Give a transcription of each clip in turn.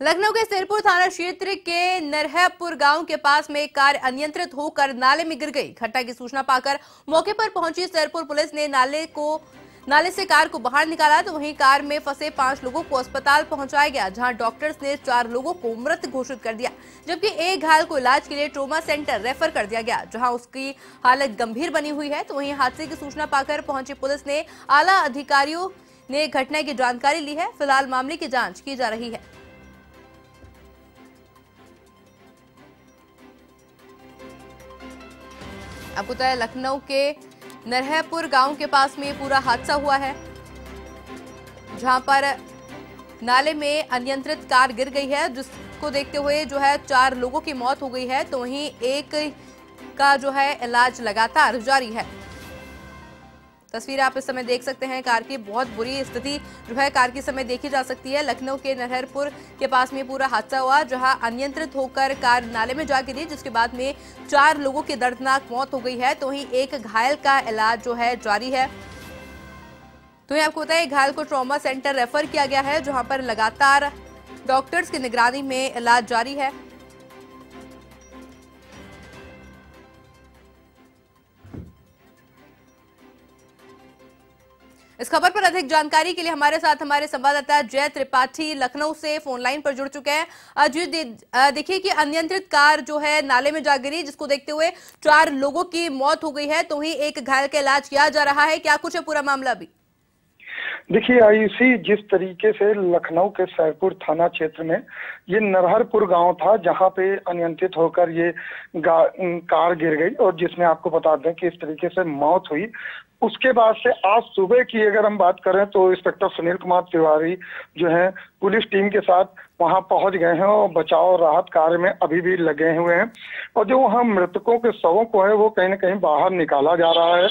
लखनऊ के सिरपुर थाना क्षेत्र के नरहपुर गाँव के पास में एक कार अनियंत्रित होकर नाले में गिर गई। घटना की सूचना पाकर मौके पर पहुँची सिरपुर पुलिस ने नाले को, नाले से कार को बाहर निकाला तो वहीं कार में फंसे पाँच लोगों को अस्पताल पहुँचाया गया, जहाँ डॉक्टर्स ने चार लोगों को मृत घोषित कर दिया, जबकि एक घायल को इलाज के लिए ट्रोमा सेंटर रेफर कर दिया गया, जहाँ उसकी हालत गंभीर बनी हुई है। तो वहीं हादसे की सूचना पाकर पहुँची पुलिस ने आला अधिकारियों ने घटना की जानकारी ली है। फ़िलहाल मामले की जाँच की जा रही है। आपको बताया लखनऊ के नरहपुर गाँव के पास में ये पूरा हादसा हुआ है, जहाँ पर नाले में अनियंत्रित कार गिर गई है। जिसको देखते हुए जो है चार लोगों की मौत हो गई है तो वहीं एक का जो है इलाज लगातार जारी है। तस्वीर आप इस समय देख सकते हैं। कार की बहुत बुरी स्थिति जो है, कार की समय देखी जा सकती है। लखनऊ के नरहरपुर के पास में पूरा हादसा हुआ, जहाँ अनियंत्रित होकर कार नाले में जा गिरी, जिसके बाद में चार लोगों की दर्दनाक मौत हो गई है। तो वहीं एक घायल का इलाज जो है, जारी है। तो ये आपको बताया घायल को ट्रॉमा सेंटर रेफर किया गया है, जहाँ पर लगातार डॉक्टर्स की निगरानी में इलाज जारी है। इस खबर पर अधिक जानकारी के लिए हमारे साथ हमारे संवाददाता जय त्रिपाठी लखनऊ से फ़ोन लाइन पर जुड़ चुके हैं। अजय देखिए कि अनियंत्रित कार जो है नाले में जा गिरी, जिसको देखते हुए चार लोगों की मौत हो गई है तो ही एक घायल का इलाज किया जा रहा है। क्या कुछ है पूरा मामला अभी? देखिए आयुषी जिस तरीके से लखनऊ के सैरपुर थाना क्षेत्र में, ये नरहरपुर गाँव था, जहाँ पे अनियंत्रित होकर ये कार गिर गई, और जिसमें आपको बता दें कि इस तरीके से मौत हुई। उसके बाद से आज सुबह की अगर हम बात करें तो इंस्पेक्टर सुनील कुमार तिवारी जो है, पुलिस टीम के साथ वहाँ पहुँच गए हैं और बचाव राहत कार्य में अभी भी लगे हुए हैं। और जो वहाँ मृतकों के शवों को है, वो कहीं ना कहीं बाहर निकाला जा रहा है।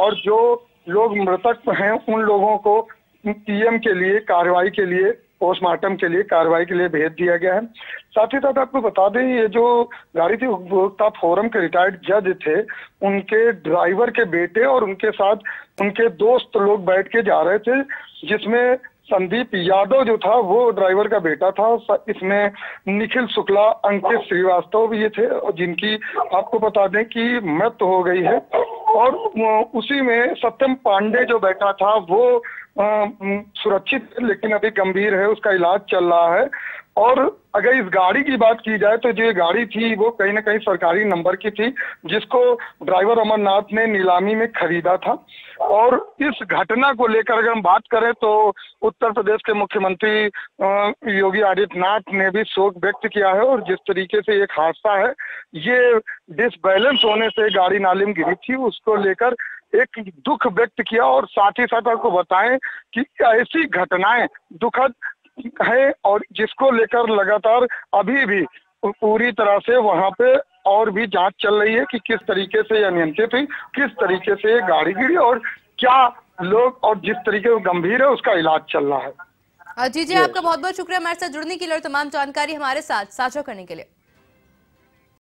और जो लोग मृतक हैं, उन लोगों को पीएम के लिए, कार्रवाई के लिए पोस्टमार्टम के लिए कार्रवाई के लिए भेज दिया गया है। साथ ही साथ आपको बता दें, ये जो गाड़ी थी, उपभोक्ता फोरम के रिटायर्ड जज थे, उनके ड्राइवर के बेटे और उनके साथ उनके दोस्त लोग बैठ के जा रहे थे, जिसमें संदीप यादव जो था, वो ड्राइवर का बेटा था। इसमें निखिल शुक्ला, अंकित श्रीवास्तव भी ये थे, और जिनकी आपको बता दें कि मृत्यु हो गई है। और उसी में सत्यम पांडे जो बैठा था, वो सुरक्षित लेकिन अभी गंभीर है उसका इलाज चल रहा है। और अगर इस गाड़ी की बात की जाए तो जो ये गाड़ी थी, वो कहीं ना कहीं सरकारी नंबर की थी, जिसको ड्राइवर अमरनाथ ने नीलामी में खरीदा था। और इस घटना को लेकर अगर हम बात करें तो उत्तर प्रदेश के मुख्यमंत्री योगी आदित्यनाथ ने भी शोक व्यक्त किया है और जिस तरीके से एक हादसा है, ये डिसबैलेंस होने से गाड़ी नाली में गिरी थी, उसको लेकर एक दुख व्यक्त किया। और साथ ही साथ आपको बताएँ कि ऐसी घटनाएँ, दुखद है और जिसको लेकर लगातार अभी भी पूरी तरह से वहाँ पे और भी जाँच चल रही है कि किस तरीके से यह नियंत्रित हुई किस तरीके से ये गाड़ी गिरी और क्या लोग और जिस तरीके से गंभीर है उसका इलाज चल रहा है। जी जी आपका बहुत बहुत शुक्रिया। हमारे साथ जुड़ने के लिए और तमाम जानकारी हमारे साथ साझा करने के लिए।